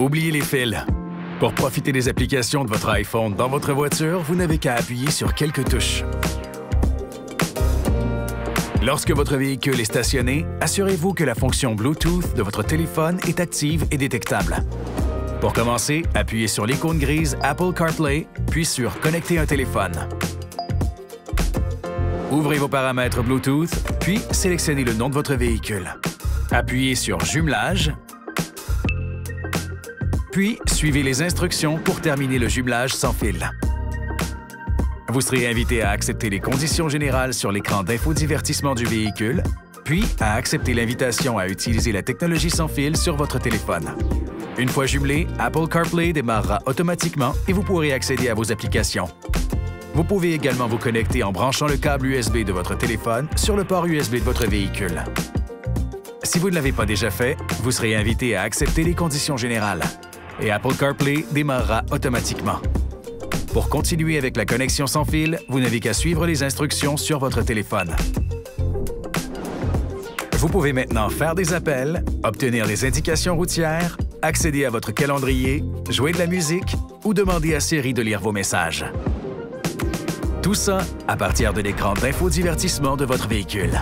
Oubliez les fils. Pour profiter des applications de votre iPhone dans votre voiture, vous n'avez qu'à appuyer sur quelques touches. Lorsque votre véhicule est stationné, assurez-vous que la fonction Bluetooth de votre téléphone est active et détectable. Pour commencer, appuyez sur l'icône grise Apple CarPlay, puis sur Connecter un téléphone. Ouvrez vos paramètres Bluetooth, puis sélectionnez le nom de votre véhicule. Appuyez sur Jumelage, puis suivez les instructions pour terminer le jumelage sans fil. Vous serez invité à accepter les conditions générales sur l'écran d'infodivertissement du véhicule, puis à accepter l'invitation à utiliser la technologie sans fil sur votre téléphone. Une fois jumelé, Apple CarPlay démarrera automatiquement et vous pourrez accéder à vos applications. Vous pouvez également vous connecter en branchant le câble USB de votre téléphone sur le port USB de votre véhicule. Si vous ne l'avez pas déjà fait, vous serez invité à accepter les conditions générales et Apple CarPlay démarrera automatiquement. Pour continuer avec la connexion sans fil, vous n'avez qu'à suivre les instructions sur votre téléphone. Vous pouvez maintenant faire des appels, obtenir des indications routières, accéder à votre calendrier, jouer de la musique ou demander à Siri de lire vos messages. Tout ça à partir de l'écran d'infodivertissement de votre véhicule.